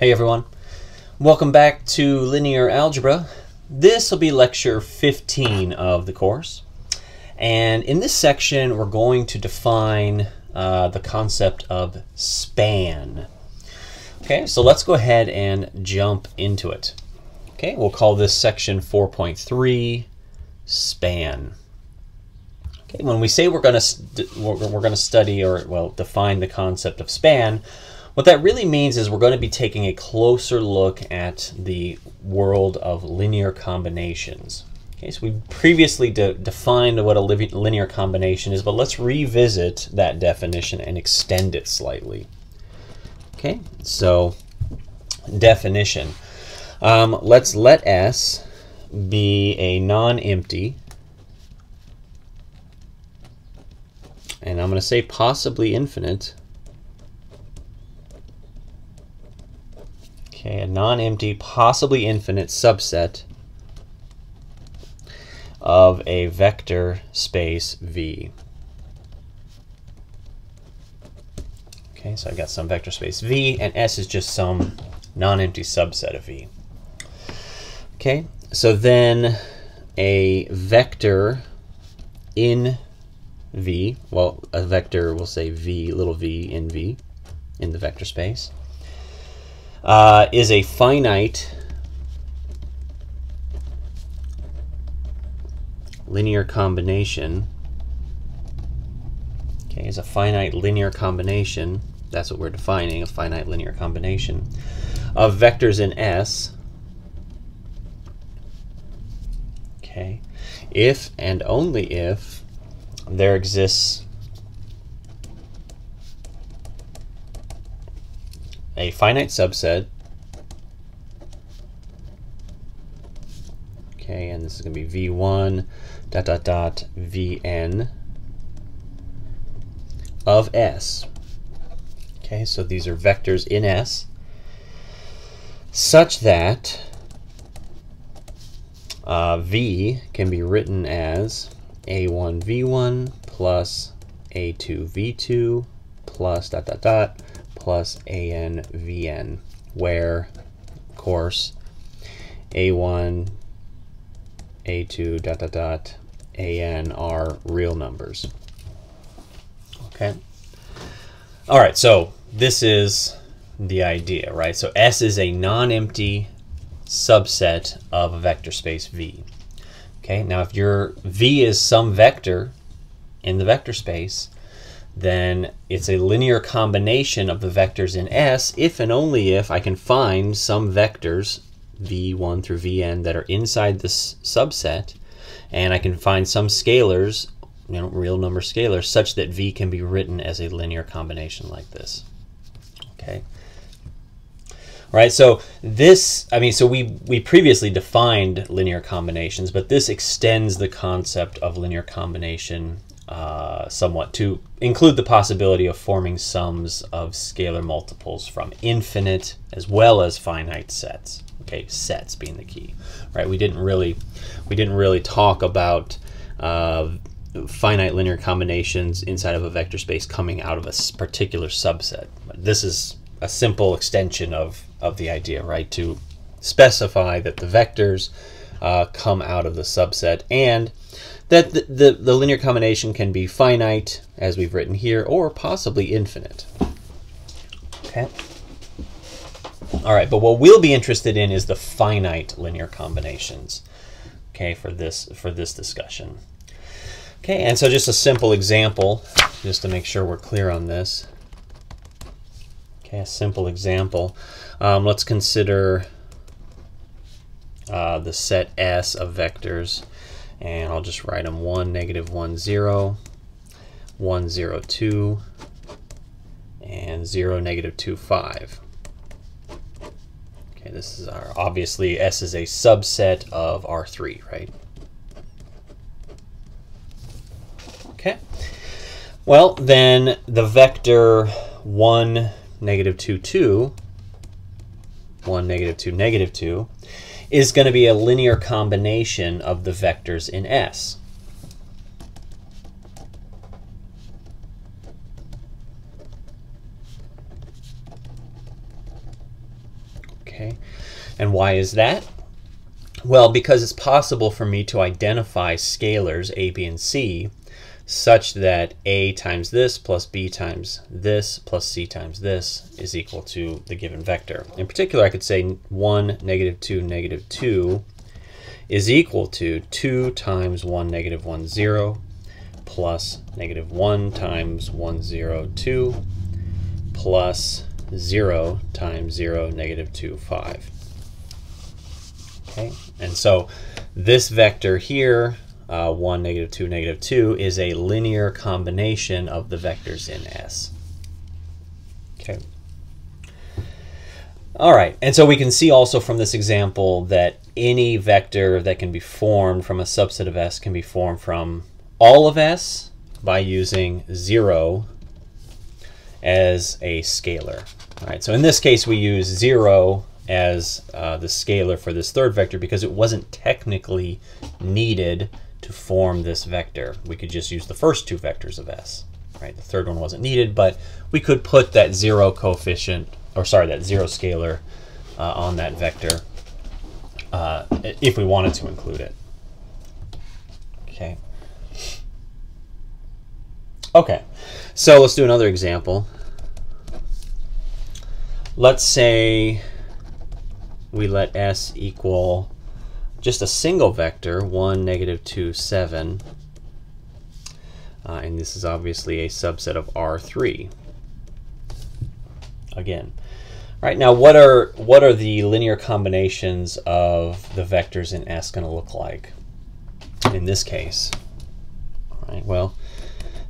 Hey everyone, welcome back to Linear Algebra. This will be lecture 15 of the course. And in this section, we're going to define uh, the concept of span. Okay, so let's go ahead and jump into it. Okay, we'll call this section 4.3 span. Okay, when we say we're going to we're, we're going to study or well define the concept of span, what that really means is we're going to be taking a closer look at the world of linear combinations. Okay, so we previously de defined what a linear combination is, but let's revisit that definition and extend it slightly. Okay, so definition. Um, let's let S be a non-empty, and I'm going to say possibly infinite, Okay, a non-empty, possibly infinite subset of a vector space V. Okay, so I've got some vector space V, and S is just some non-empty subset of V. Okay, so then a vector in V, well, a vector, we'll say V, little v in V, in the vector space uh, is a finite linear combination. Okay, is a finite linear combination. That's what we're defining, a finite linear combination of vectors in S. Okay, if and only if there exists a finite subset. Okay, and this is going to be v1 dot dot dot vn of S. Okay, so these are vectors in S such that uh, V can be written as A1 V1 plus A2 V2 plus dot dot dot plus an vn, where, of course, a1, a2, dot, dot, dot, an are real numbers. Okay. All right, so this is the idea, right? So S is a non-empty subset of a vector space V. Okay, now if your V is some vector in the vector space, then it's a linear combination of the vectors in S if and only if I can find some vectors v1 through vn that are inside this subset and I can find some scalars, you know, real number scalars, such that v can be written as a linear combination like this. Okay. Right, so this, I mean, so we, we previously defined linear combinations, but this extends the concept of linear combination uh, somewhat to include the possibility of forming sums of scalar multiples from infinite as well as finite sets. Okay, sets being the key, right? We didn't really, we didn't really talk about uh, finite linear combinations inside of a vector space coming out of a particular subset. This is a simple extension of of the idea, right? To specify that the vectors uh, come out of the subset and that the, the, the, linear combination can be finite, as we've written here, or possibly infinite. Okay. All right, but what we'll be interested in is the finite linear combinations, okay, for this, for this discussion. Okay, and so just a simple example, just to make sure we're clear on this. Okay, a simple example. Um, let's consider uh, the set S of vectors and I'll just write them 1, negative 1, 0, 1, 0, 2, and 0, negative 2, 5. Okay, this is our, obviously S is a subset of R3, right? Okay. Well, then the vector 1, negative 2, 2, 1, negative 2, negative 2, is going to be a linear combination of the vectors in S. Okay, and why is that? Well, because it's possible for me to identify scalars a, b, and c such that a times this plus b times this plus c times this is equal to the given vector. In particular, I could say 1, negative 2, negative 2 is equal to 2 times 1, negative 1, 0 plus negative 1 times 1, 0, 2 plus 0 times 0, negative 2, 5. Okay, and so this vector here, uh, 1, negative 2, negative 2, is a linear combination of the vectors in S. Okay. All right, and so we can see also from this example that any vector that can be formed from a subset of S can be formed from all of S by using 0 as a scalar. All right, so in this case we use 0 as uh, the scalar for this third vector because it wasn't technically needed to form this vector. We could just use the first two vectors of S. Right, the third one wasn't needed, but we could put that zero coefficient, or sorry, that zero scalar uh, on that vector uh, if we wanted to include it. Okay. Okay, so let's do another example. Let's say we let s equal just a single vector, 1, negative 2, 7. Uh, and this is obviously a subset of R3. Again. All right, now what are, what are the linear combinations of the vectors in S going to look like in this case? All right, well,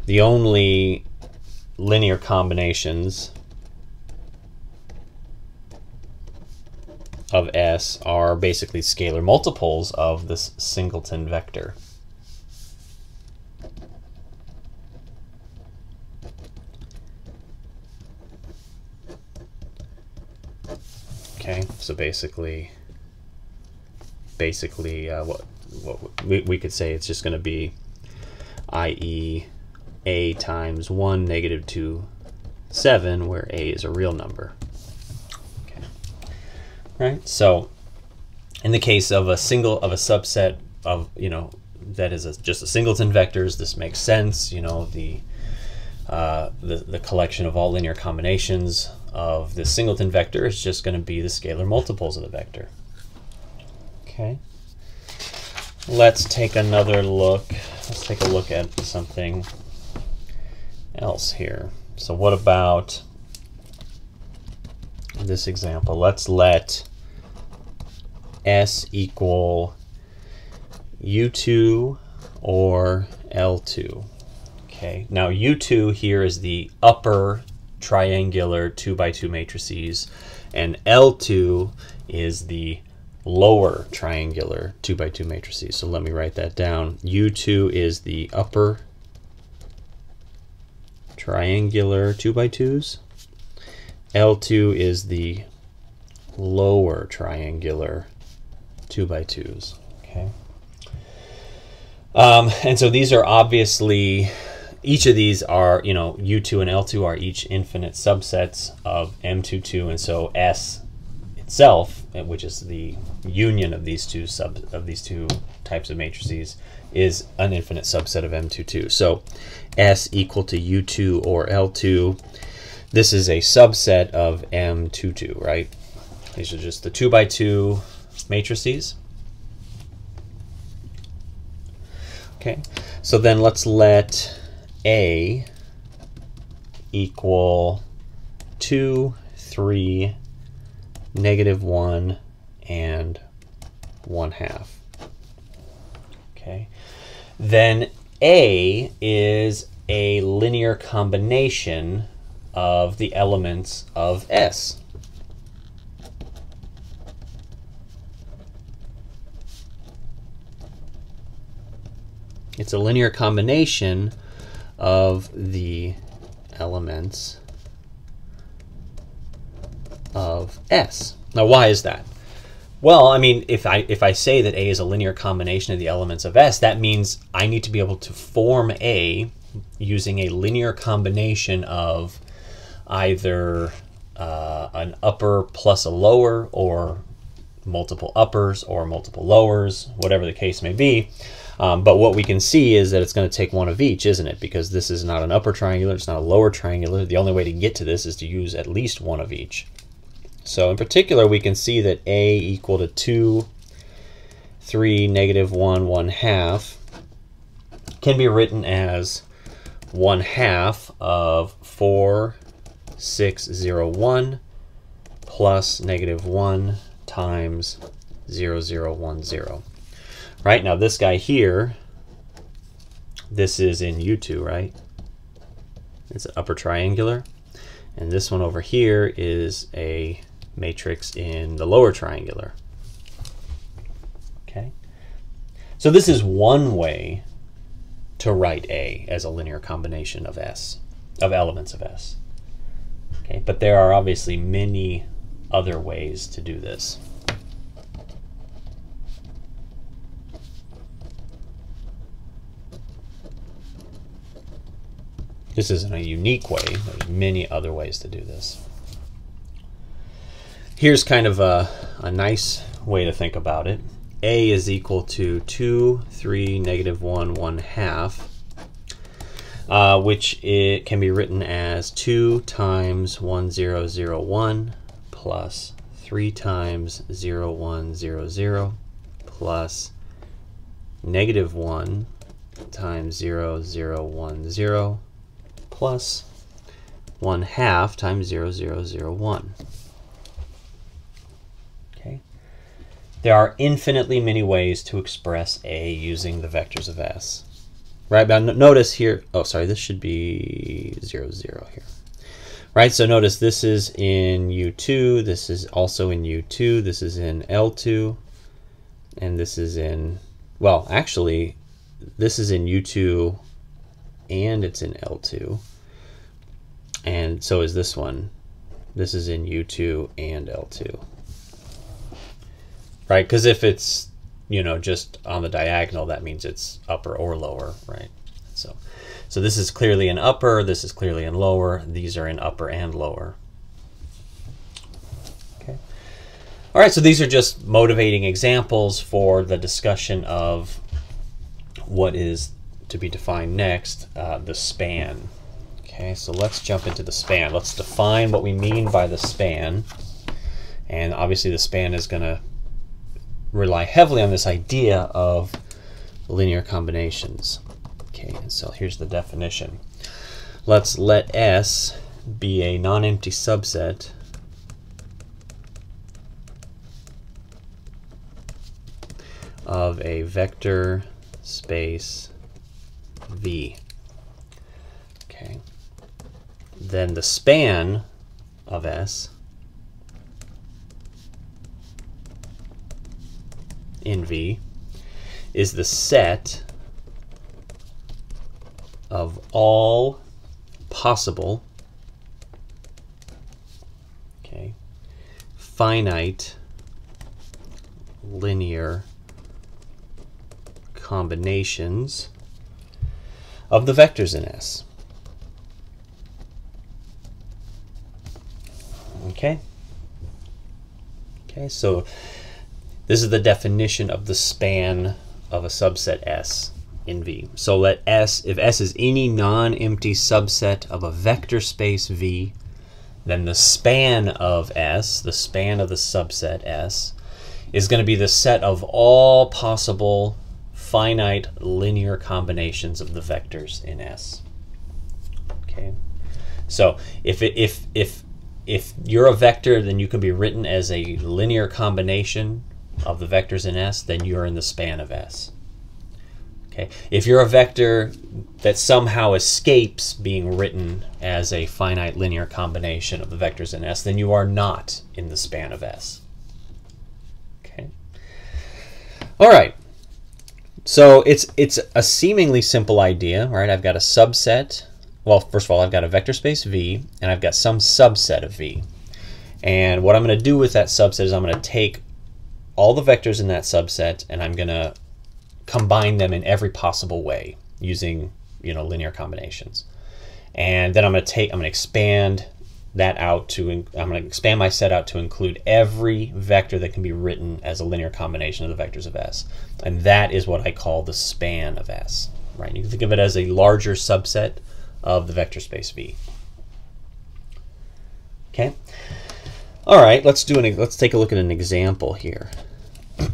the only linear combinations of S are basically scalar multiples of this singleton vector. Okay, so basically, basically, uh, what what we, we could say it's just going to be, i.e., a times one negative two, seven, where a is a real number right? So in the case of a single of a subset of you know that is a, just a singleton vectors, this makes sense. You know the uh, the, the collection of all linear combinations of the singleton vector is just going to be the scalar multiples of the vector. Okay. Let's take another look. Let's take a look at something else here. So what about this example? Let's let S equal U2 or L2. Okay, now U2 here is the upper triangular 2 by 2 matrices, and L2 is the lower triangular 2 by 2 matrices. So let me write that down. U2 is the upper triangular 2 by 2s. L2 is the lower triangular two by twos. Okay. Um, and so these are obviously, each of these are, you know, U2 and L2 are each infinite subsets of M22, and so S itself, which is the union of these two sub of these two types of matrices, is an infinite subset of M22. So S equal to U2 or L2, this is a subset of M22, right? These are just the two by two matrices. Okay, so then let's let A equal 2, 3, negative 1, and 1 half. Okay, then A is a linear combination of the elements of S. It's a linear combination of the elements of S. Now, why is that? Well, I mean, if I if I say that A is a linear combination of the elements of S, that means I need to be able to form A using a linear combination of either uh, an upper plus a lower or multiple uppers or multiple lowers, whatever the case may be. Um, but what we can see is that it's going to take one of each, isn't it? Because this is not an upper triangular, it's not a lower triangular. The only way to get to this is to use at least one of each. So in particular, we can see that a equal to 2, 3, negative 1, 1 half can be written as 1 half of 4, 6, 0, 1 plus negative 1 times 0, 0, 1, 0. Right, now this guy here, this is in U2, right? It's an upper triangular. And this one over here is a matrix in the lower triangular. Okay. So this is one way to write A as a linear combination of S, of elements of S. Okay, but there are obviously many other ways to do this. This isn't a unique way. There's many other ways to do this. Here's kind of a, a nice way to think about it. A is equal to 2, 3, negative 1, 1 half, uh, which it can be written as 2 times 1, 0, 0, 1 plus 3 times 0, 1, 0, 0 plus negative 1 times 0, 0, 1, 0 plus 1 half times 0, 0, 0, 1. Okay. There are infinitely many ways to express A using the vectors of S. Right, but notice here, oh, sorry, this should be 0, 0 here. Right, so notice this is in U2, this is also in U2, this is in L2, and this is in, well, actually, this is in U2 and it's in L2 and so is this one. This is in U2 and L2. Right, because if it's, you know, just on the diagonal, that means it's upper or lower, right? So, so this is clearly an upper, this is clearly in lower, these are in upper and lower. Okay. All right, so these are just motivating examples for the discussion of what is to be defined next, uh, the span. Okay, so let's jump into the span. Let's define what we mean by the span. And obviously the span is going to rely heavily on this idea of linear combinations. Okay, and so here's the definition. Let's let S be a non-empty subset of a vector space V. Okay then the span of S in V is the set of all possible okay finite linear combinations of the vectors in S. Okay. Okay, so this is the definition of the span of a subset S in V. So let S, if S is any non-empty subset of a vector space V, then the span of S, the span of the subset S, is going to be the set of all possible finite linear combinations of the vectors in S. Okay. So if it, if if if you're a vector, then you can be written as a linear combination of the vectors in S, then you're in the span of S. Okay. If you're a vector that somehow escapes being written as a finite linear combination of the vectors in S, then you are not in the span of S. Okay. All right. So it's it's a seemingly simple idea, right? I've got a subset well, first of all, I've got a vector space V, and I've got some subset of V. And what I'm going to do with that subset is I'm going to take all the vectors in that subset, and I'm going to combine them in every possible way using you know linear combinations. And then I'm going to take I'm going to expand that out to, I'm going to expand my set out to include every vector that can be written as a linear combination of the vectors of S. And that is what I call the span of S, right? You can think of it as a larger subset of the vector space V. Okay. All right, let's do an, let's take a look at an example here.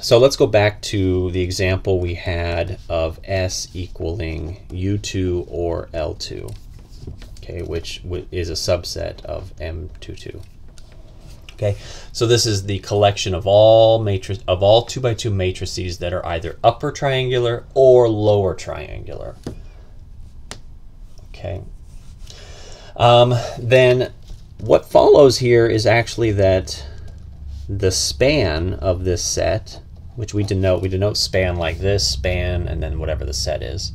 so let's go back to the example we had of S equaling U2 or L2 okay, which is a subset of M22. Okay, so this is the collection of all matrix of all two by two matrices that are either upper triangular or lower triangular. Okay. Um, then what follows here is actually that the span of this set, which we denote, we denote span like this, span, and then whatever the set is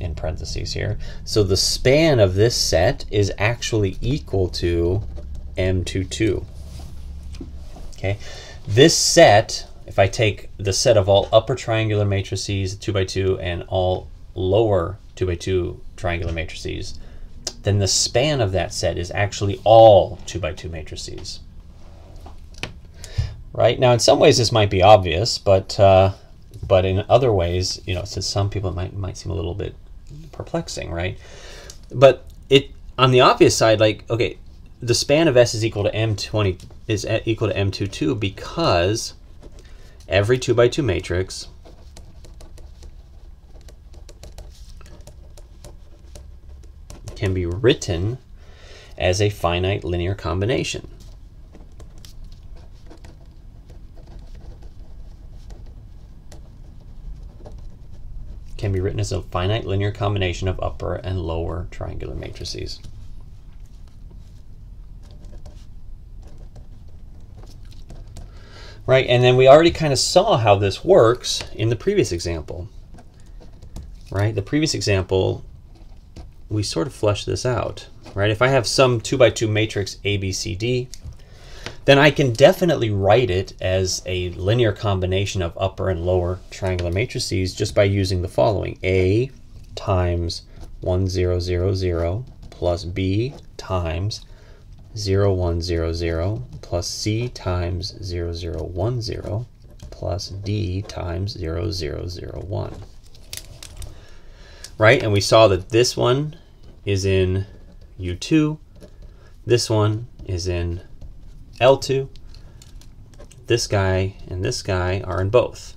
in parentheses here. So the span of this set is actually equal to M22. Okay, this set, if I take the set of all upper triangular matrices, 2 by 2 and all lower 2 by 2 triangular matrices, then the span of that set is actually all 2 by 2 matrices. Right? Now, in some ways this might be obvious, but uh, but in other ways, you know, to some people it might, might seem a little bit perplexing, right? But it on the obvious side, like okay, the span of S is equal to M20 is equal to M22 because every two by two matrix can be written as a finite linear combination. Can be written as a finite linear combination of upper and lower triangular matrices. Right, and then we already kind of saw how this works in the previous example. Right, the previous example, we sort of fleshed this out. Right, if I have some 2 by 2 matrix ABCD, then I can definitely write it as a linear combination of upper and lower triangular matrices just by using the following. A times 1, 0, 0, 0 plus B times 0, 1, 0, 0 plus C times 0, 0, 1, 0 plus D times 0, 0, 0, 1. Right, and we saw that this one is in U2, this one is in L2. This guy and this guy are in both.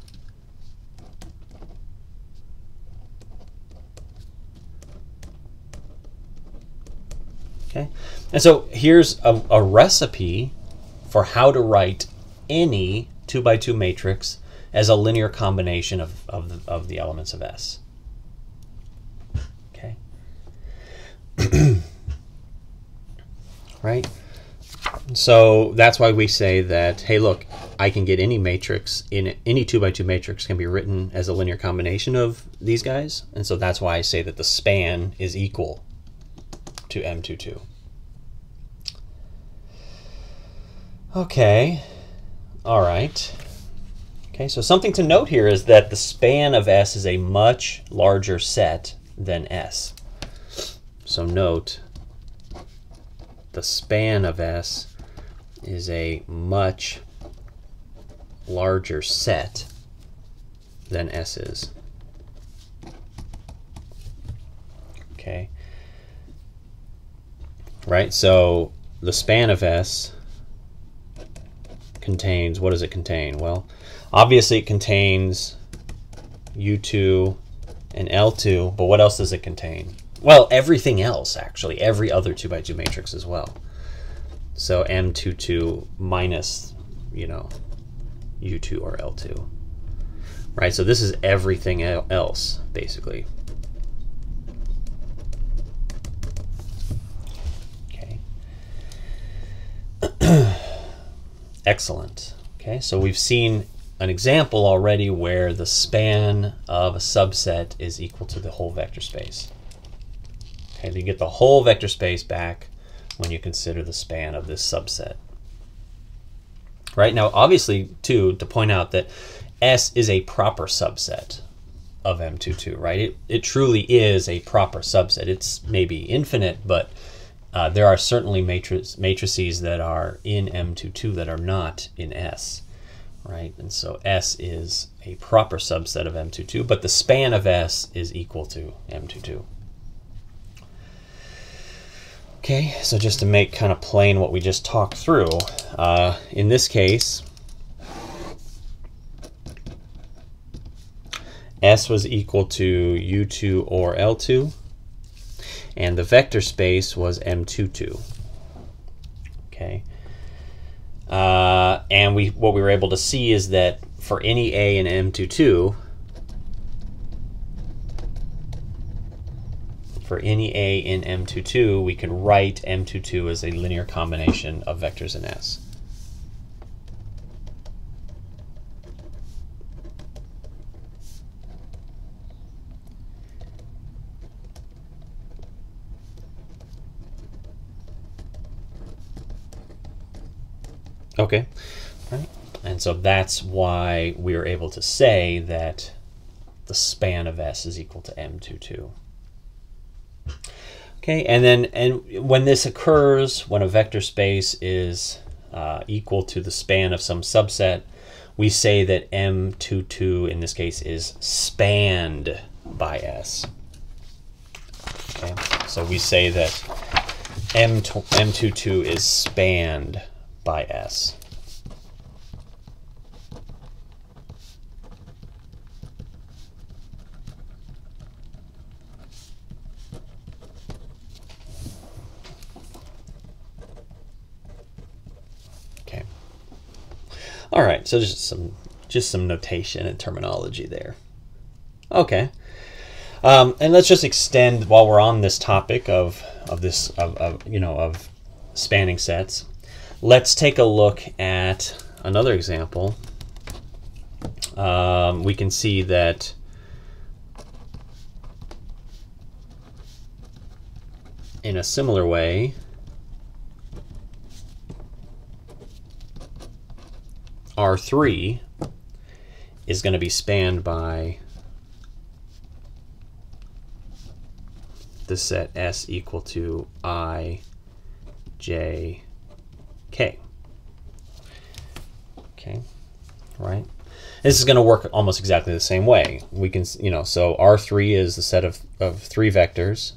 Okay, and so here's a, a recipe for how to write any 2 by 2 matrix as a linear combination of, of, the, of the elements of S. Okay. right? So that's why we say that, hey, look, I can get any matrix in any two by two matrix can be written as a linear combination of these guys. And so that's why I say that the span is equal to M22. Okay. All right. Okay, so something to note here is that the span of S is a much larger set than S. So note the span of S is a much larger set than S is. Okay. Right, so the span of S contains, what does it contain? Well, obviously it contains U2 and L2, but what else does it contain? Well, everything else, actually, every other 2 by 2 matrix as well. So M22 minus, you know, U2 or L2. Right, so this is everything else, basically. Okay. Excellent. Okay, so we've seen an example already where the span of a subset is equal to the whole vector space. Okay, you get the whole vector space back when you consider the span of this subset. Right now, obviously, too, to point out that S is a proper subset of M22, right? It, it truly is a proper subset. It's maybe infinite, but uh, there are certainly matrices matrices that are in M22 that are not in S, right? And so S is a proper subset of M22, but the span of S is equal to M22. Okay, so just to make kind of plain what we just talked through, uh, in this case, S was equal to U2 or L2, and the vector space was M22. Okay, uh, and we what we were able to see is that for any A in M22, any A in M22, we can write M22 as a linear combination of vectors in S. Okay, right. And so that's why we are able to say that the span of S is equal to M22. Okay, and then and when this occurs, when a vector space is uh, equal to the span of some subset, we say that M22 in this case is spanned by S. Okay, so we say that M M22 is spanned by S. All right, so just some just some notation and terminology there. Okay. Um, and let's just extend while we're on this topic of of this of, of you know of spanning sets. Let's take a look at another example. Um, we can see that in a similar way, R3 is going to be spanned by the set S equal to I, J, K. Okay, right? This is going to work almost exactly the same way. We can, you know, so R3 is the set of, of three vectors,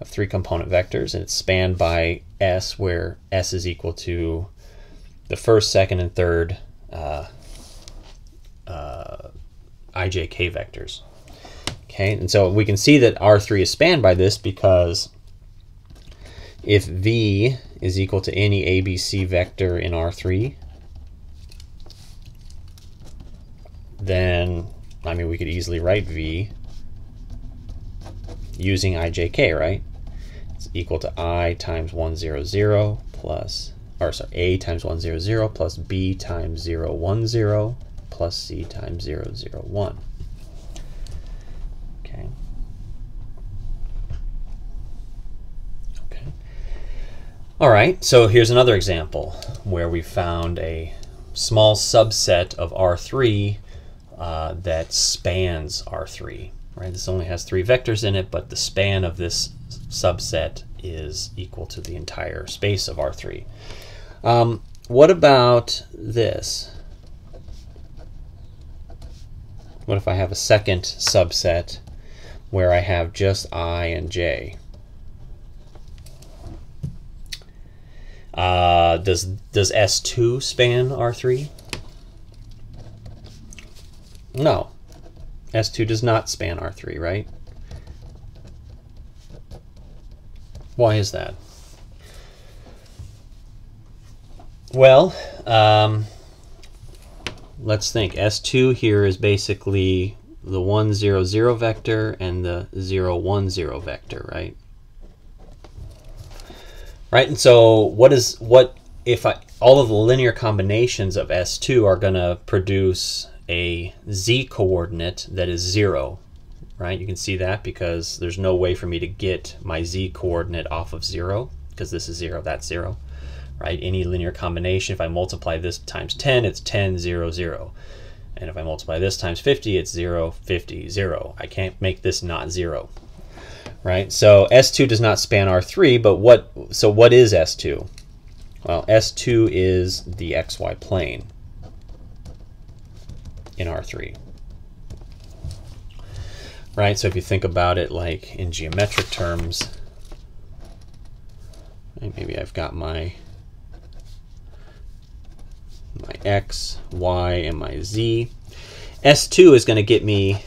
of three component vectors, and it's spanned by S, where S is equal to the first, second, and third uh, uh, ijk vectors. Okay, and so we can see that R3 is spanned by this because if V is equal to any ABC vector in R3, then, I mean, we could easily write V using ijk, right? It's equal to I times 100 plus or sorry, a times 1, 0, 0 plus b times 0, 1, 0 plus c times 0, 0, 1. Okay. Okay. All right, so here's another example where we found a small subset of R3 uh, that spans R3. Right, this only has three vectors in it, but the span of this subset is equal to the entire space of R3. Um, what about this? What if I have a second subset where I have just I and J? Uh, does does S2 span R3? No. S2 does not span R3, right? Why is that? Well, um, let's think. S2 here is basically the 1, 0, 0 vector and the 0, 1, 0 vector, right? Right, and so what is, what, if I, all of the linear combinations of S2 are going to produce a z coordinate that is 0, right? You can see that because there's no way for me to get my z coordinate off of 0 because this is 0, that's 0 right? Any linear combination, if I multiply this times 10, it's 10, 0, 0. And if I multiply this times 50, it's 0, 50, 0. I can't make this not 0, right? So S2 does not span R3, but what, so what is S2? Well, S2 is the XY plane in R3. Right, so if you think about it like in geometric terms, maybe I've got my my x, y, and my z. S2 is going to get me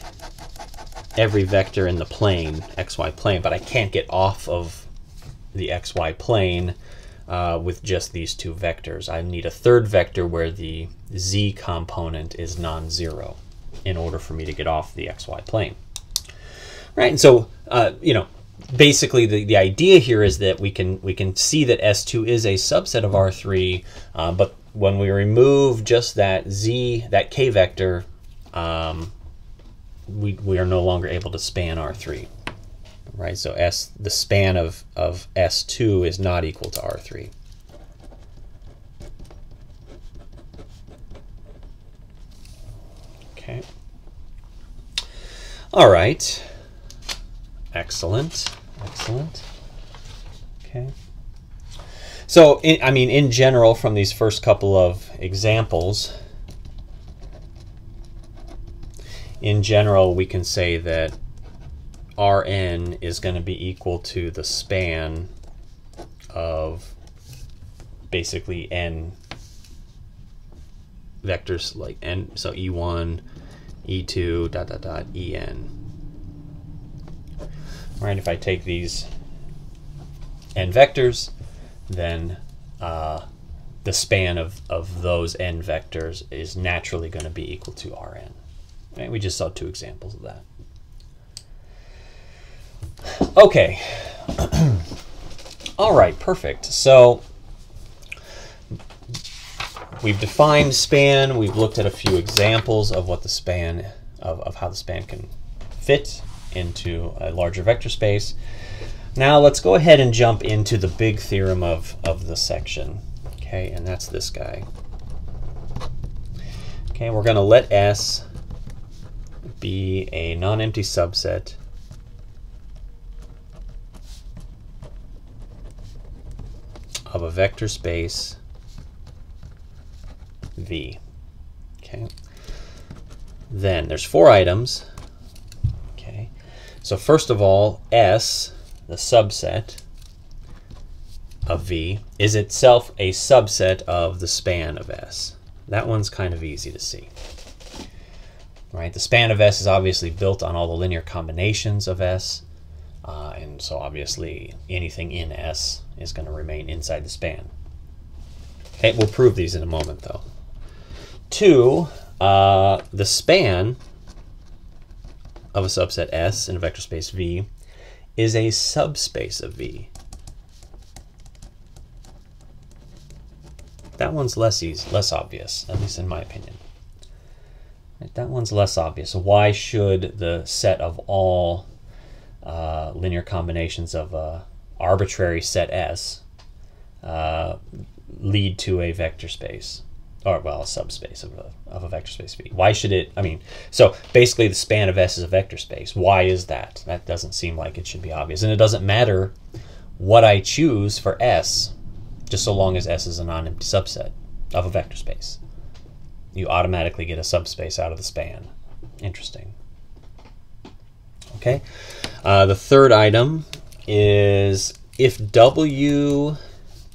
every vector in the plane, xy plane, but I can't get off of the xy plane uh, with just these two vectors. I need a third vector where the z component is non-zero in order for me to get off the xy plane. Right, and so, uh, you know, basically the, the idea here is that we can we can see that S2 is a subset of R3, uh, but when we remove just that z, that k vector, um, we, we are no longer able to span R3. Right, so S the span of, of S2 is not equal to R3. Okay. All right. Excellent. Excellent. Okay. So, in, I mean, in general, from these first couple of examples, in general, we can say that Rn is going to be equal to the span of basically n vectors like n, so e1, e2, dot, dot, dot, en. Right, if I take these n vectors, then uh, the span of, of those n vectors is naturally going to be equal to Rn. Right? We just saw two examples of that. Okay. All right, perfect. So we've defined span. We've looked at a few examples of what the span, of, of how the span can fit into a larger vector space. Now let's go ahead and jump into the big theorem of, of the section. Okay, and that's this guy. Okay, we're going to let S be a non-empty subset of a vector space V. Okay. Then there's four items. Okay. So first of all, S the subset of V is itself a subset of the span of S. That one's kind of easy to see. Right, the span of S is obviously built on all the linear combinations of S, uh, and so obviously anything in S is going to remain inside the span. Okay, we'll prove these in a moment though. Two, uh, the span of a subset S in a vector space V is a subspace of V. That one's less easy, less obvious, at least in my opinion. That one's less obvious. Why should the set of all uh, linear combinations of a arbitrary set S uh, lead to a vector space? Or well, a subspace of a, of a vector space V. Why should it, I mean, so basically the span of S is a vector space. Why is that? That doesn't seem like it should be obvious. And it doesn't matter what I choose for S, just so long as S is a non-empty subset of a vector space. You automatically get a subspace out of the span. Interesting. Okay. Uh, the third item is if W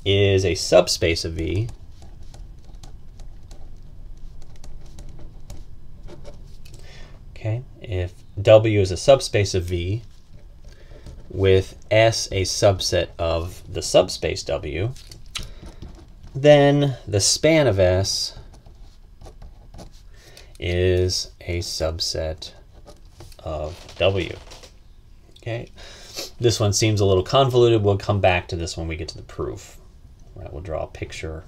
is a subspace of V, Okay, if W is a subspace of V with S a subset of the subspace W, then the span of S is a subset of W. Okay, this one seems a little convoluted. We'll come back to this when we get to the proof. Right, we'll draw a picture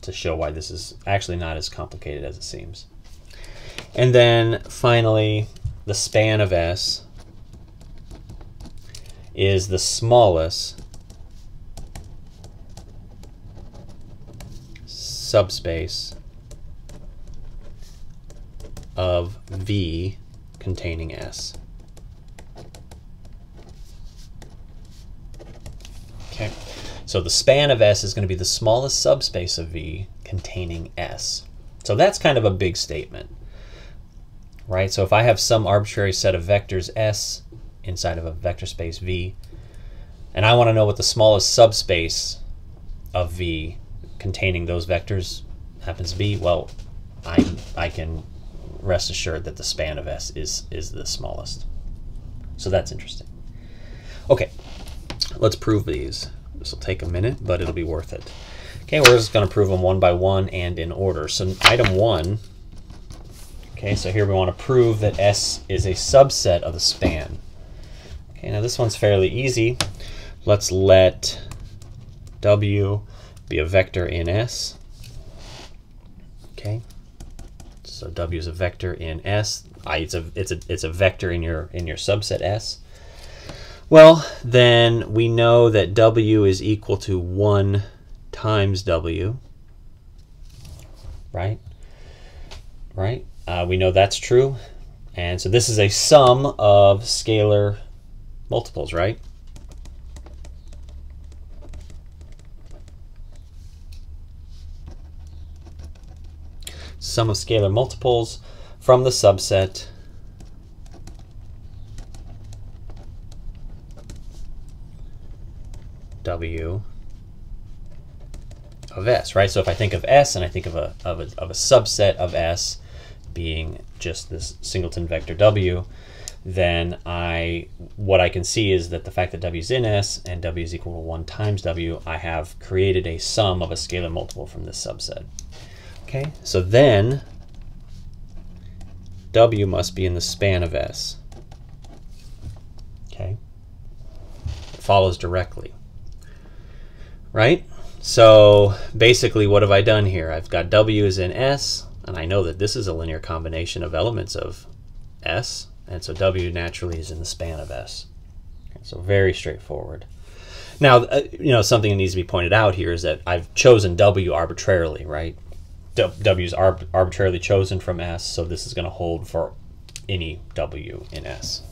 to show why this is actually not as complicated as it seems. And then finally, the span of S is the smallest subspace of V containing S. Okay, so the span of S is going to be the smallest subspace of V containing S. So that's kind of a big statement right? So if I have some arbitrary set of vectors S inside of a vector space V, and I want to know what the smallest subspace of V containing those vectors happens to be, well, I, I can rest assured that the span of S is, is the smallest. So that's interesting. Okay, let's prove these. This will take a minute, but it'll be worth it. Okay, we're just going to prove them one by one and in order. So item one, okay, so here we want to prove that S is a subset of the span. Okay, now this one's fairly easy. Let's let W be a vector in S. Okay, so W is a vector in S. I, it's a it's a it's a vector in your in your subset S. Well, then we know that W is equal to 1 times W, right? Right? Uh, we know that's true. And so this is a sum of scalar multiples, right? Sum of scalar multiples from the subset W of S, right? So if I think of S and I think of a, of a, of a subset of S being just this singleton vector W, then I what I can see is that the fact that W is in S and W is equal to 1 times W, I have created a sum of a scalar multiple from this subset. Okay, so then W must be in the span of S. Okay, it follows directly right? So basically what have I done here? I've got W is in S, and I know that this is a linear combination of elements of S, and so W naturally is in the span of S. Okay, so very straightforward. Now, uh, you know, something that needs to be pointed out here is that I've chosen W arbitrarily, right? W is arb arbitrarily chosen from S, so this is going to hold for any W in S.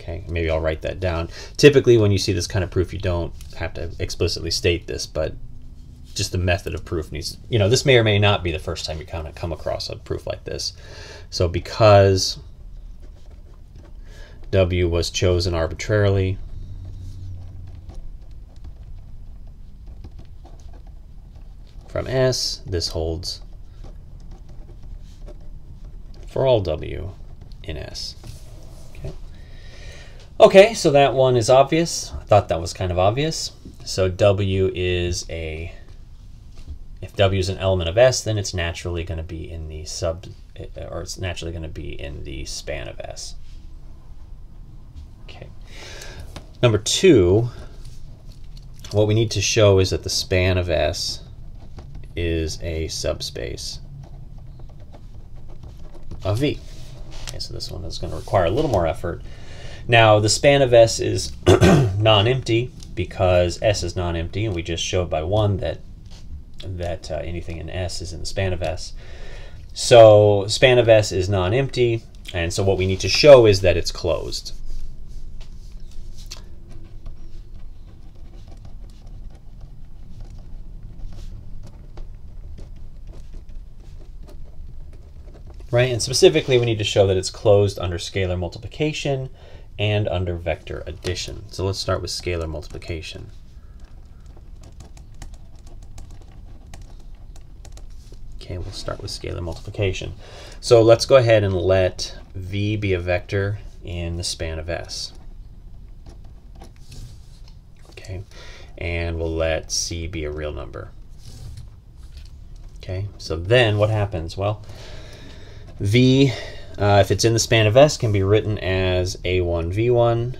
Okay, maybe I'll write that down. Typically, when you see this kind of proof, you don't have to explicitly state this, but just the method of proof needs, you know, this may or may not be the first time you kind of come across a proof like this. So because W was chosen arbitrarily, from S, this holds for all W in S. Okay, okay so that one is obvious. I thought that was kind of obvious. So W is a, if W is an element of S, then it's naturally going to be in the sub, eh, or it's naturally going to be in the span of S. Okay. Number two, what we need to show is that the span of S is a subspace of V. Okay, so this one is going to require a little more effort. Now the span of S is non-empty because S is non-empty, and we just showed by one that that uh, anything in S is in the span of S. So span of S is non-empty, and so what we need to show is that it's closed. Right, and specifically we need to show that it's closed under scalar multiplication and under vector addition. So let's start with scalar multiplication. Okay, we'll start with scalar multiplication. So let's go ahead and let v be a vector in the span of S. Okay, and we'll let c be a real number. Okay, so then what happens? Well, v uh, if it's in the span of S, can be written as A1V1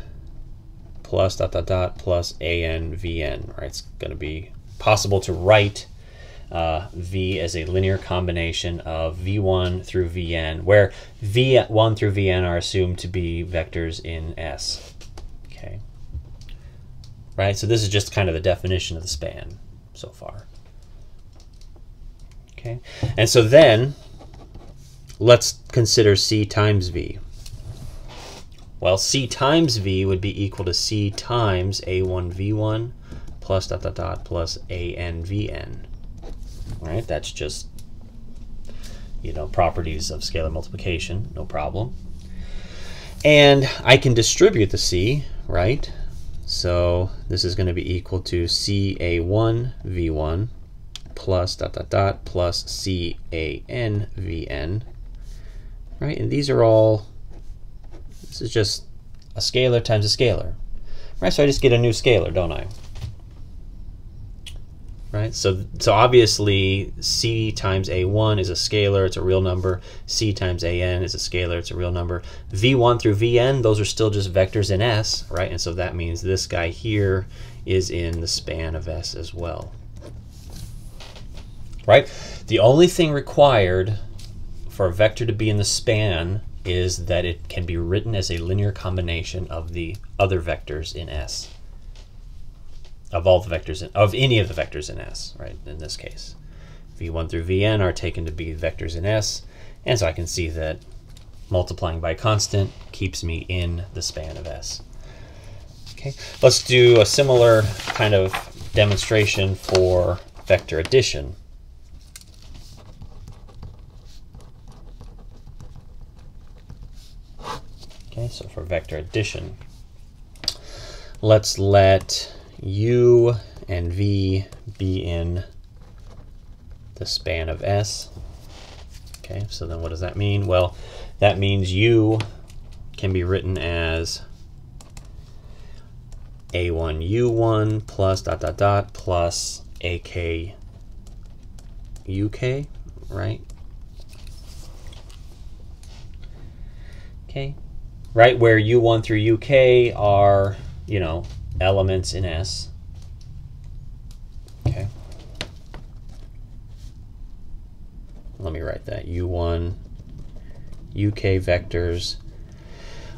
plus dot dot dot plus ANVN. Right? It's going to be possible to write uh, V as a linear combination of V1 through Vn, where V1 through Vn are assumed to be vectors in S. Okay. Right? So this is just kind of the definition of the span so far. Okay. And so then let's consider C times V. Well, C times V would be equal to C times A1V1 plus dot dot dot plus ANVN. Right, that's just, you know, properties of scalar multiplication, no problem. And I can distribute the C, right? So this is going to be equal to CA1 V1 plus dot dot dot plus CAN VN, right? And these are all, this is just a scalar times a scalar, right? So I just get a new scalar, don't I? Right? So, so obviously c times a1 is a scalar, it's a real number. c times an is a scalar, it's a real number. v1 through vn, those are still just vectors in S, right? And so that means this guy here is in the span of S as well, right? The only thing required for a vector to be in the span is that it can be written as a linear combination of the other vectors in S of all the vectors in, of any of the vectors in S, right? In this case, v1 through vn are taken to be vectors in S, and so I can see that multiplying by a constant keeps me in the span of S. Okay, let's do a similar kind of demonstration for vector addition. Okay, so for vector addition, let's let u and v be in the span of S. Okay, so then what does that mean? Well, that means u can be written as a1u1 plus dot dot dot plus ak uk, right? Okay, right where u1 through uk are, you know, elements in S. Okay. Let me write that. U1, UK vectors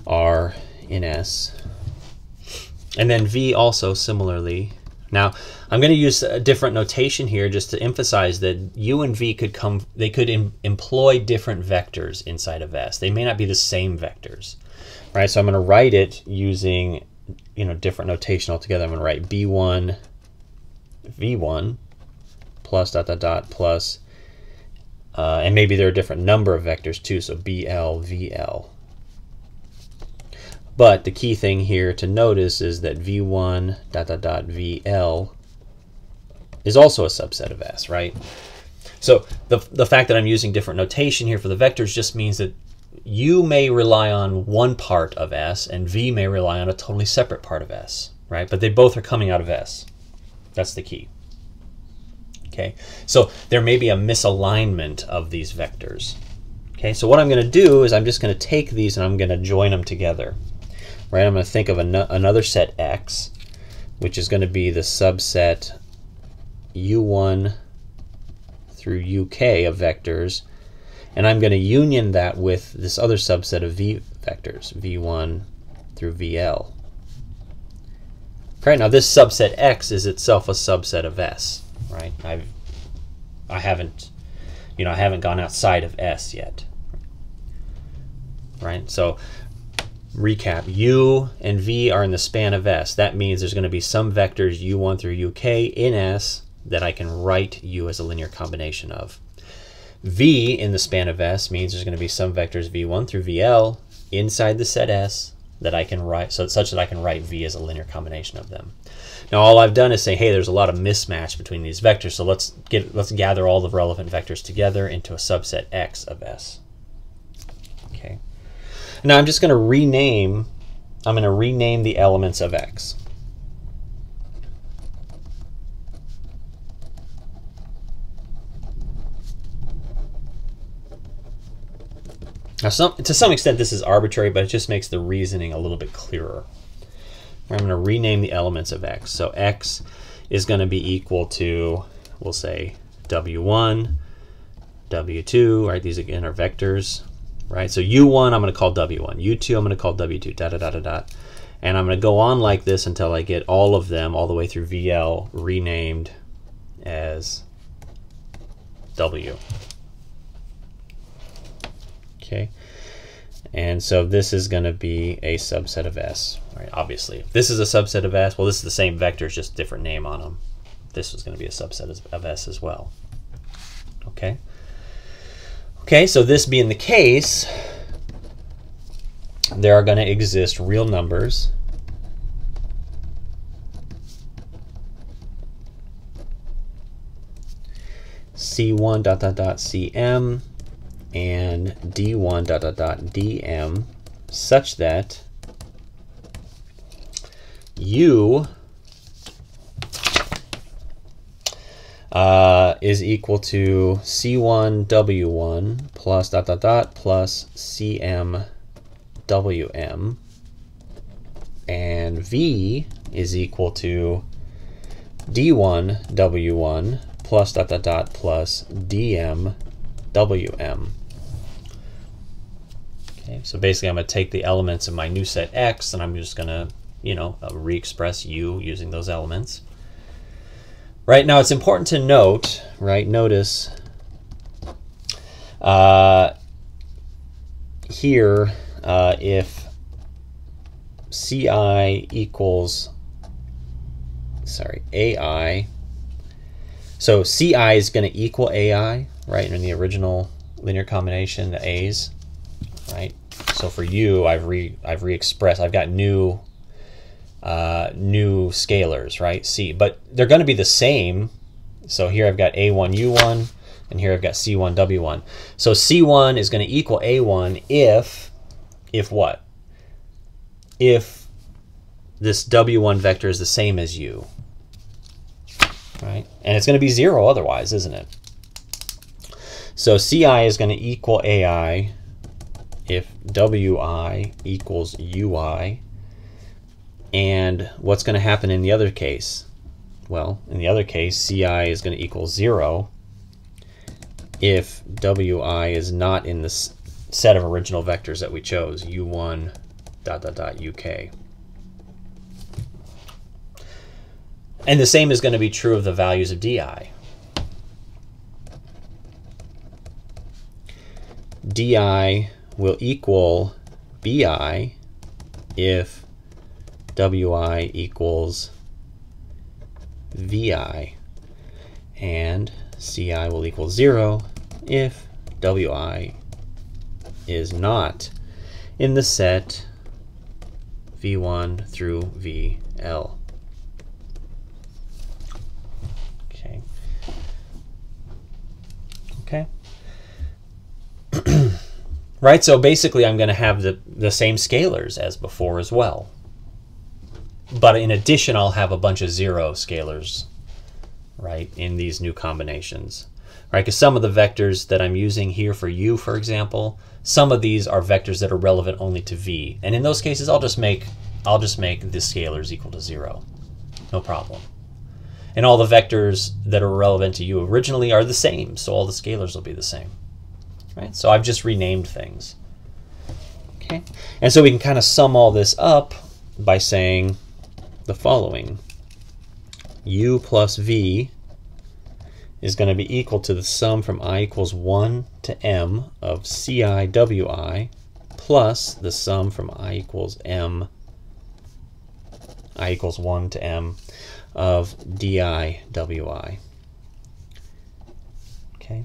are in S. And then V also similarly. Now, I'm going to use a different notation here just to emphasize that U and V could come, they could em employ different vectors inside of S. They may not be the same vectors, right? So I'm going to write it using you know, different notation altogether. I'm going to write b1 v1 plus dot dot dot plus, uh, and maybe there are different number of vectors too, so bl vl. But the key thing here to notice is that v1 dot dot dot vl is also a subset of S, right? So the, the fact that I'm using different notation here for the vectors just means that U may rely on one part of S and V may rely on a totally separate part of S, right? But they both are coming out of S. That's the key. Okay, so there may be a misalignment of these vectors. Okay, so what I'm going to do is I'm just going to take these and I'm going to join them together. Right, I'm going to think of an another set X, which is going to be the subset U1 through UK of vectors and I'm going to union that with this other subset of v vectors, v1 through vl. Right now, this subset x is itself a subset of s. Right? I've I haven't, you know, I haven't gone outside of s yet. Right? So recap, u and v are in the span of s. That means there's going to be some vectors u1 through uk in s that I can write u as a linear combination of. V in the span of S means there's going to be some vectors V1 through VL inside the set S that I can write, so such that I can write V as a linear combination of them. Now all I've done is say, hey, there's a lot of mismatch between these vectors, so let's get let's gather all the relevant vectors together into a subset X of S. Okay. Now I'm just going to rename. I'm going to rename the elements of X. Now, some, to some extent, this is arbitrary, but it just makes the reasoning a little bit clearer. I'm going to rename the elements of x. So x is going to be equal to, we'll say, w1, w2, right? These again are vectors, right? So u1 I'm going to call w1, u2 I'm going to call w2, da da da da da. And I'm going to go on like this until I get all of them all the way through VL renamed as w. Okay. And so this is going to be a subset of S. right? Obviously, if this is a subset of S, well, this is the same vector, it's just different name on them. This is going to be a subset of S as well. Okay. Okay, so this being the case, there are going to exist real numbers c1 dot dot dot cm and d1 dot dot dot dm such that u uh, is equal to c1 w1 plus dot dot dot plus cm wm and v is equal to d1 w1 plus dot dot dot plus dm wm. So basically I'm going to take the elements of my new set x and I'm just going to, you know, uh, re-express u using those elements. Right now it's important to note, right, notice uh, here uh, if ci equals, sorry, ai so Ci is going to equal Ai, right, in the original linear combination, the A's, right? So for u, I've re I've re-expressed, I've got new uh, new scalars, right? C, but they're going to be the same. So here I've got A1U1, and here I've got C1W1. So C1 is going to equal A1 if, if what? If this W1 vector is the same as U, right? And it's going to be zero otherwise, isn't it? So Ci is going to equal Ai if Wi equals Ui. And what's going to happen in the other case? Well, in the other case, Ci is going to equal zero if Wi is not in the set of original vectors that we chose, U1 dot dot dot UK. And the same is going to be true of the values of di. di will equal bi if wi equals vi and ci will equal 0 if wi is not in the set v1 through vl. Okay. Right, so basically I'm going to have the, the same scalars as before as well. But in addition, I'll have a bunch of zero scalars, right, in these new combinations. Right, because some of the vectors that I'm using here for u, for example, some of these are vectors that are relevant only to v. And in those cases, I'll just make I'll just make the scalars equal to zero. No problem. And all the vectors that are relevant to u originally are the same, so all the scalars will be the same. Right? So I've just renamed things. Okay. And so we can kind of sum all this up by saying the following. u plus v is going to be equal to the sum from i equals 1 to m of ciwi plus the sum from i equals m i equals 1 to m of DIWI. Okay,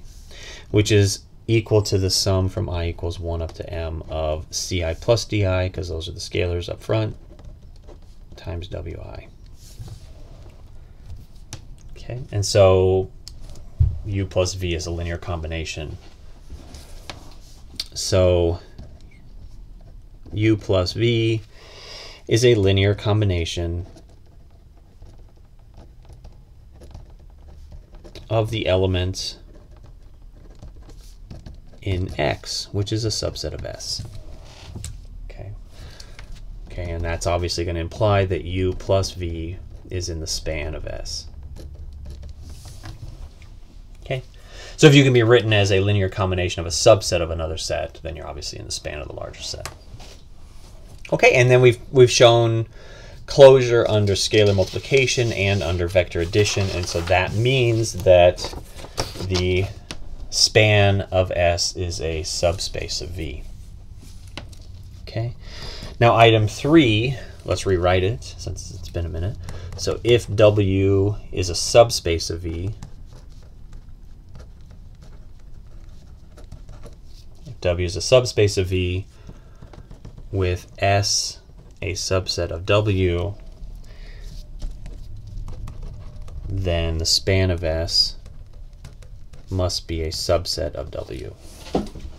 which is equal to the sum from i equals 1 up to m of ci plus di, because those are the scalars up front, times wi. Okay, and so u plus v is a linear combination. So u plus v is a linear combination of the element in X, which is a subset of S. Okay. Okay, and that's obviously going to imply that U plus V is in the span of S. Okay. So if you can be written as a linear combination of a subset of another set, then you're obviously in the span of the larger set. Okay, and then we've we've shown closure under scalar multiplication and under vector addition. And so that means that the span of S is a subspace of V. Okay. Now item three, let's rewrite it since it's been a minute. So if W is a subspace of V, if W is a subspace of V with S a subset of W, then the span of S must be a subset of W.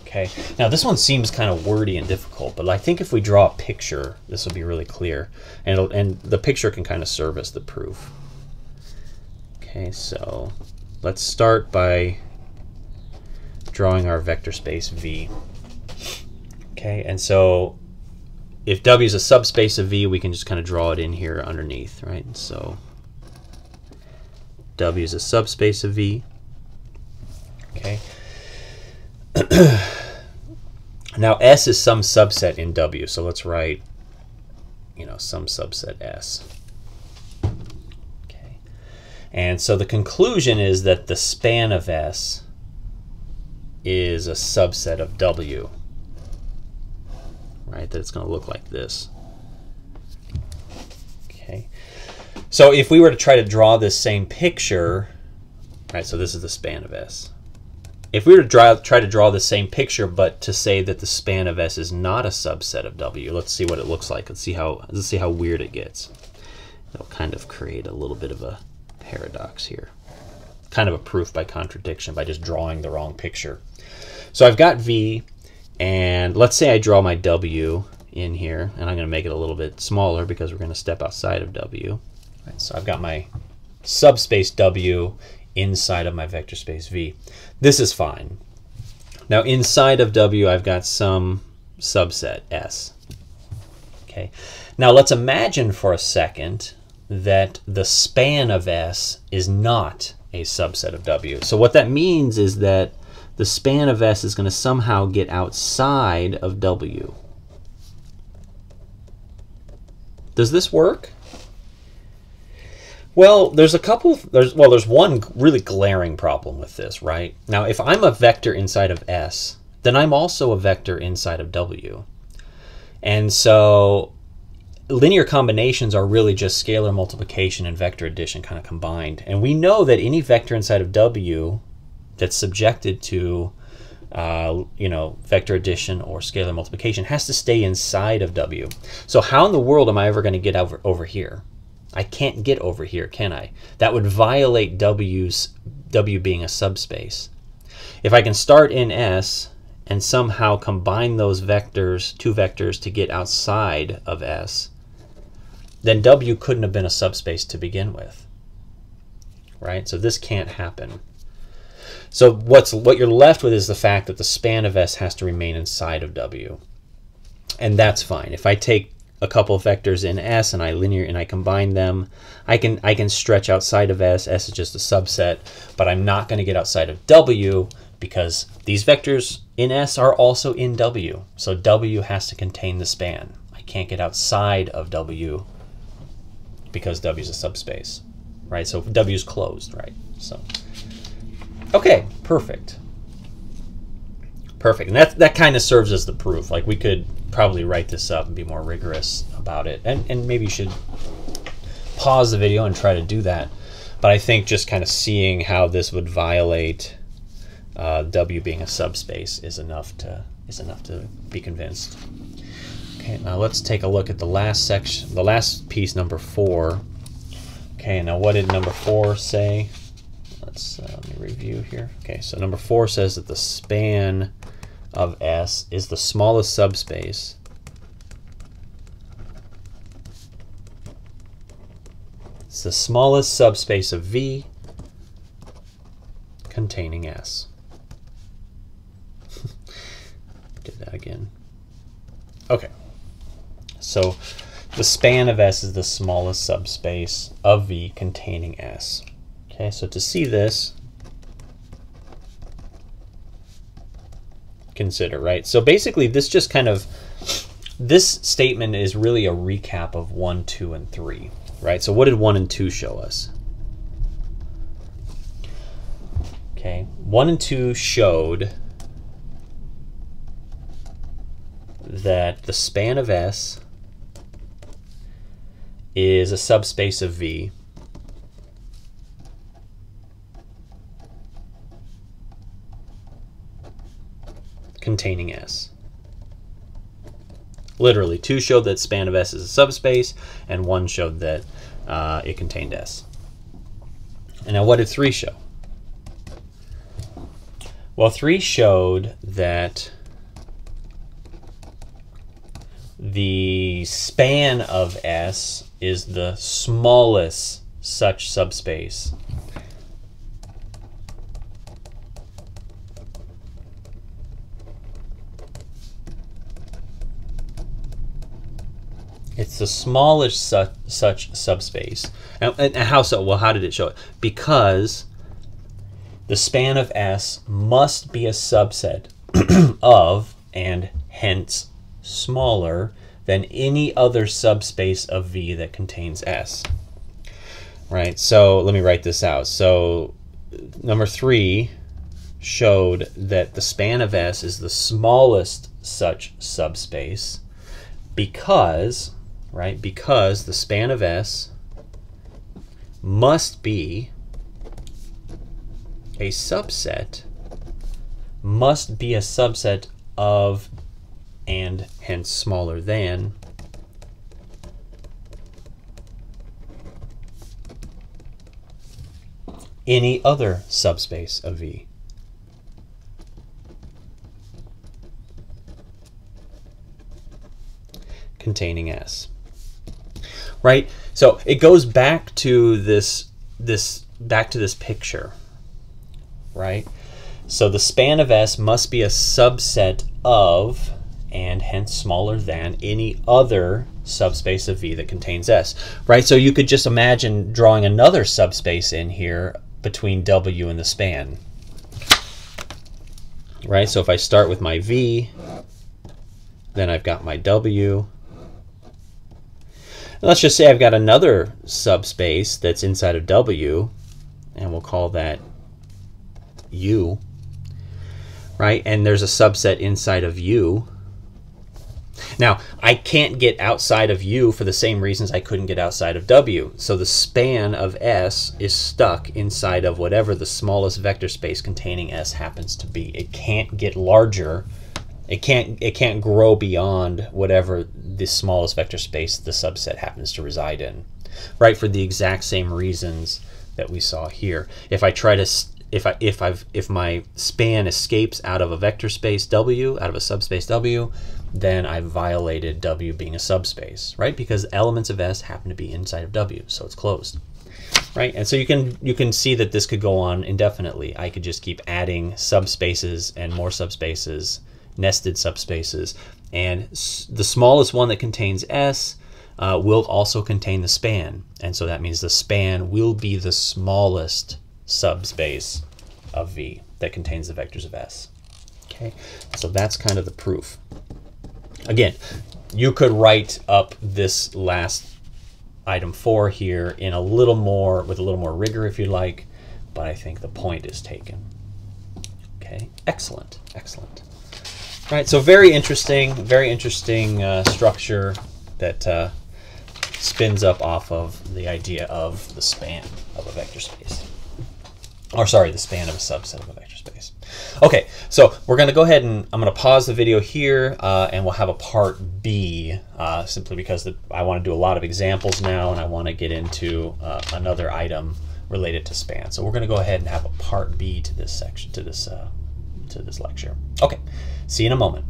Okay, now this one seems kind of wordy and difficult, but I think if we draw a picture, this will be really clear. And, and the picture can kind of serve as the proof. Okay, so let's start by drawing our vector space V. Okay, and so if W is a subspace of V, we can just kind of draw it in here underneath, right? So W is a subspace of V. Okay. now S is some subset in W, so let's write, you know, some subset S. Okay. And so the conclusion is that the span of S is a subset of W, right? That it's going to look like this. Okay. So if we were to try to draw this same picture, right, so this is the span of S. If we were to draw, try to draw the same picture, but to say that the span of S is not a subset of W, let's see what it looks like. Let's see how let's see how weird it gets. It'll kind of create a little bit of a paradox here. Kind of a proof by contradiction by just drawing the wrong picture. So I've got V, and let's say I draw my W in here, and I'm going to make it a little bit smaller because we're going to step outside of W. Right, so I've got my subspace W inside of my vector space V. This is fine. Now inside of W, I've got some subset S. Okay. Now let's imagine for a second that the span of S is not a subset of W. So what that means is that the span of S is going to somehow get outside of W. Does this work? Well, there's a couple. There's well, there's one really glaring problem with this, right? Now, if I'm a vector inside of S, then I'm also a vector inside of W, and so linear combinations are really just scalar multiplication and vector addition kind of combined. And we know that any vector inside of W that's subjected to uh, you know, vector addition or scalar multiplication has to stay inside of W. So how in the world am I ever going to get over, over here? I can't get over here, can I? That would violate W's, W being a subspace. If I can start in S and somehow combine those vectors, two vectors, to get outside of S, then W couldn't have been a subspace to begin with. Right? So this can't happen. So what's what you're left with is the fact that the span of S has to remain inside of W. And that's fine. If I take a couple vectors in S and I linear and I combine them, I can I can stretch outside of S. S is just a subset, but I'm not going to get outside of W because these vectors in S are also in W. So W has to contain the span. I can't get outside of W because W is a subspace, right? So W is closed, right? So, okay, perfect. Perfect. And that, that kind of serves as the proof. Like we could probably write this up and be more rigorous about it. And, and maybe you should pause the video and try to do that. But I think just kind of seeing how this would violate uh, W being a subspace is enough to is enough to be convinced. Okay, now let's take a look at the last section, the last piece, number four. Okay, now what did number four say? Let's uh, let me review here. Okay, so number four says that the span of S is the smallest subspace It's the smallest subspace of V containing S. Did that again. Okay. So the span of S is the smallest subspace of V containing S. Okay, so to see this, consider, right? So basically, this just kind of, this statement is really a recap of 1, 2, and 3, right? So what did 1 and 2 show us? Okay, 1 and 2 showed that the span of S is a subspace of V containing S. Literally, two showed that span of S is a subspace, and one showed that uh, it contained S. And now what did 3 show? Well, 3 showed that the span of S is the smallest such subspace. It's the smallest su such subspace. And, and how so? Well, how did it show it? Because the span of S must be a subset of, and hence smaller than any other subspace of V that contains S. Right, so let me write this out. So number three showed that the span of S is the smallest such subspace because, right, because the span of S must be a subset, must be a subset of and hence smaller than any other subspace of V. containing S. Right? So it goes back to this this back to this picture. Right? So the span of S must be a subset of and hence smaller than any other subspace of V that contains S, right? So you could just imagine drawing another subspace in here between W and the span, right? So if I start with my V, then I've got my W. Let's just say I've got another subspace that's inside of W, and we'll call that U, right? And there's a subset inside of U now, I can't get outside of U for the same reasons I couldn't get outside of W. So the span of S is stuck inside of whatever the smallest vector space containing S happens to be. It can't get larger. It can't it can't grow beyond whatever the smallest vector space the subset happens to reside in. Right for the exact same reasons that we saw here. If I try to if I if I've if my span escapes out of a vector space W, out of a subspace W, then I violated W being a subspace, right? Because elements of S happen to be inside of W, so it's closed. Right? And so you can you can see that this could go on indefinitely. I could just keep adding subspaces and more subspaces, nested subspaces, and the smallest one that contains S uh, will also contain the span. And so that means the span will be the smallest subspace of V that contains the vectors of S. Okay, so that's kind of the proof. Again, you could write up this last item four here in a little more, with a little more rigor if you like, but I think the point is taken. Okay, excellent, excellent. Right, so very interesting, very interesting uh, structure that uh, spins up off of the idea of the span of a vector space or sorry, the span of a subset of a vector space. Okay, so we're going to go ahead and I'm going to pause the video here uh, and we'll have a part B uh, simply because the, I want to do a lot of examples now and I want to get into uh, another item related to span. So we're going to go ahead and have a part B to this section, to this, uh, to this lecture. Okay, see you in a moment.